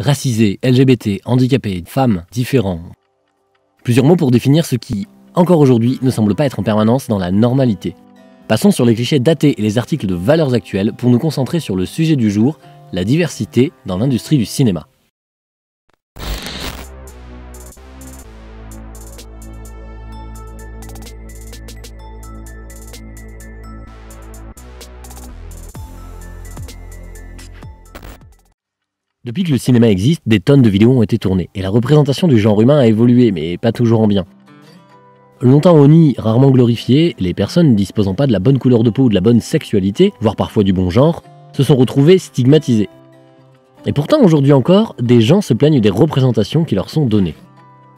Racisé, LGBT, handicapé, femme, différent. Plusieurs mots pour définir ce qui, encore aujourd'hui, ne semble pas être en permanence dans la normalité. Passons sur les clichés datés et les articles de valeurs actuelles pour nous concentrer sur le sujet du jour, la diversité dans l'industrie du cinéma. Depuis que le cinéma existe, des tonnes de vidéos ont été tournées, et la représentation du genre humain a évolué, mais pas toujours en bien. Longtemps honnie, rarement glorifié, les personnes ne disposant pas de la bonne couleur de peau ou de la bonne sexualité, voire parfois du bon genre, se sont retrouvées stigmatisées. Et pourtant, aujourd'hui encore, des gens se plaignent des représentations qui leur sont données.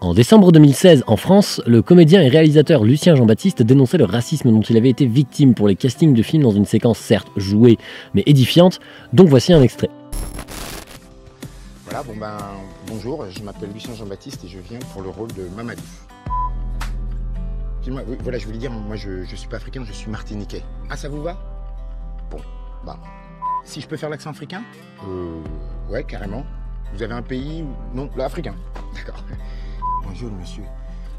En décembre 2016, en France, le comédien et réalisateur Lucien Jean-Baptiste dénonçait le racisme dont il avait été victime pour les castings de films dans une séquence certes jouée, mais édifiante, donc voici un extrait. Voilà, bon ben, bonjour, je m'appelle Lucien Jean-Baptiste et je viens pour le rôle de Mamadou. voilà, je voulais dire, moi je, je suis pas africain, je suis martiniquais. Ah, ça vous va? Bon, bah. Si je peux faire l'accent africain? Euh. Ouais, carrément. Vous avez un pays Non, l'Africain. D'accord. Bonjour monsieur.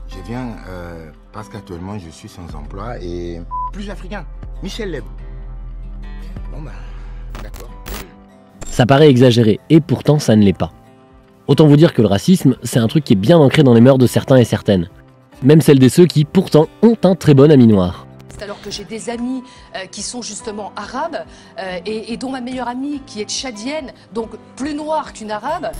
Je viens euh, parce qu'actuellement je suis sans emploi et. Plus africain. Michel Leb. Bon bah. D'accord. Ça paraît exagéré, et pourtant ça ne l'est pas. Autant vous dire que le racisme, c'est un truc qui est bien ancré dans les mœurs de certains et certaines. Même celles de ceux qui, pourtant, ont un très bon ami noir. C'est alors que j'ai des amis euh, qui sont justement arabes, euh, et, et dont ma meilleure amie qui est tchadienne, donc plus noire qu'une arabe.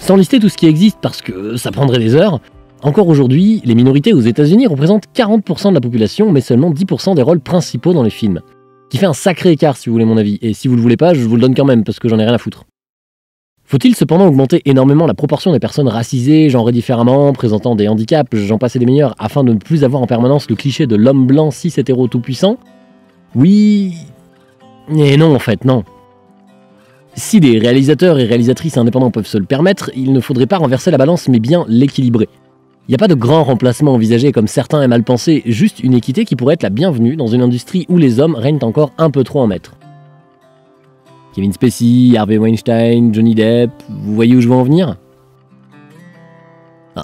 Sans lister tout ce qui existe parce que ça prendrait des heures, encore aujourd'hui, les minorités aux États-Unis représentent 40% de la population, mais seulement 10% des rôles principaux dans les films qui fait un sacré écart si vous voulez mon avis, et si vous le voulez pas, je vous le donne quand même, parce que j'en ai rien à foutre. Faut-il cependant augmenter énormément la proportion des personnes racisées, genrées différemment, présentant des handicaps, j'en passais des meilleurs, afin de ne plus avoir en permanence le cliché de l'homme blanc cis hétéro tout puissant Oui. Et non en fait, non. Si des réalisateurs et réalisatrices indépendants peuvent se le permettre, il ne faudrait pas renverser la balance mais bien l'équilibrer. Il n'y a pas de grand remplacement envisagé comme certains aiment à le penser, juste une équité qui pourrait être la bienvenue dans une industrie où les hommes règnent encore un peu trop en maître. Kevin Spacey, Harvey Weinstein, Johnny Depp, vous voyez où je veux en venir?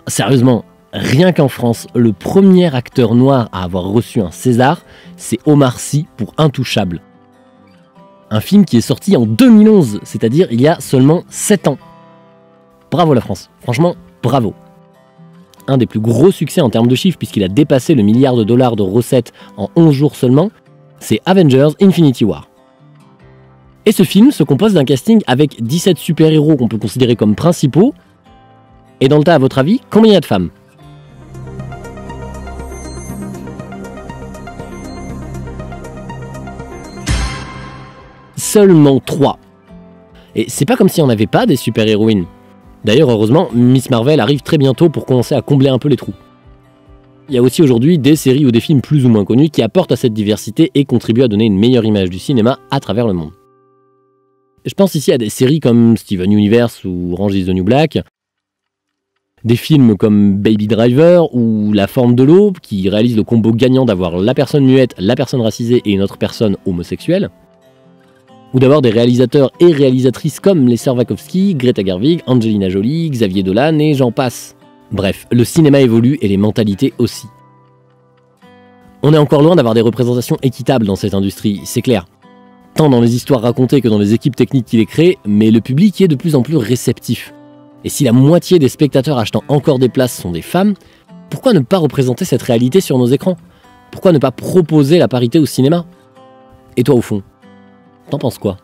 Sérieusement, rien qu'en France, le premier acteur noir à avoir reçu un César, c'est Omar Sy pour Intouchable. Un film qui est sorti en 2011, c'est-à-dire il y a seulement 7 ans. Bravo la France, franchement, bravo un des plus gros succès en termes de chiffres puisqu'il a dépassé le milliard de dollars de recettes en 11 jours seulement, c'est Avengers Infinity War. Et ce film se compose d'un casting avec 17 super-héros qu'on peut considérer comme principaux. Et dans le tas, à votre avis, combien il y a de femmes? Seulement 3. Et c'est pas comme si on n'avait pas des super-héroïnes. D'ailleurs, heureusement, Miss Marvel arrive très bientôt pour commencer à combler un peu les trous. Il y a aussi aujourd'hui des séries ou des films plus ou moins connus qui apportent à cette diversité et contribuent à donner une meilleure image du cinéma à travers le monde. Je pense ici à des séries comme Steven Universe ou Orange is the New Black, des films comme Baby Driver ou La forme de l'eau qui réalisent le combo gagnant d'avoir la personne muette, la personne racisée et une autre personne homosexuelle ou d'avoir des réalisateurs et réalisatrices comme les sœurs Wachowski, Greta Gerwig, Angelina Jolie, Xavier Dolan et j'en passe. Bref, le cinéma évolue et les mentalités aussi. On est encore loin d'avoir des représentations équitables dans cette industrie, c'est clair. Tant dans les histoires racontées que dans les équipes techniques qui les créent, mais le public y est de plus en plus réceptif. Et si la moitié des spectateurs achetant encore des places sont des femmes, pourquoi ne pas représenter cette réalité sur nos écrans? Pourquoi ne pas proposer la parité au cinéma? Et toi au fond T'en penses quoi?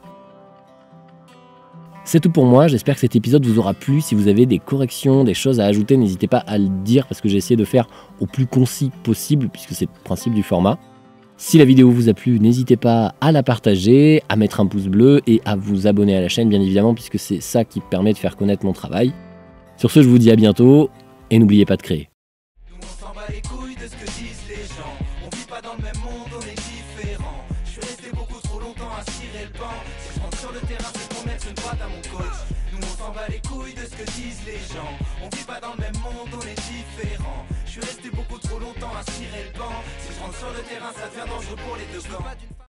C'est tout pour moi, j'espère que cet épisode vous aura plu. Si vous avez des corrections, des choses à ajouter, n'hésitez pas à le dire parce que j'ai essayé de faire au plus concis possible puisque c'est le principe du format. Si la vidéo vous a plu, n'hésitez pas à la partager, à mettre un pouce bleu et à vous abonner à la chaîne bien évidemment puisque c'est ça qui permet de faire connaître mon travail. Sur ce, je vous dis à bientôt et n'oubliez pas de créer. Nous on s'en bat les couilles de ce que disent les gens. On vit pas dans le même monde, on est différents. Je suis resté beaucoup trop longtemps à cirer le banc. Si je rentre sur le terrain, ça devient dangereux pour les deux camps.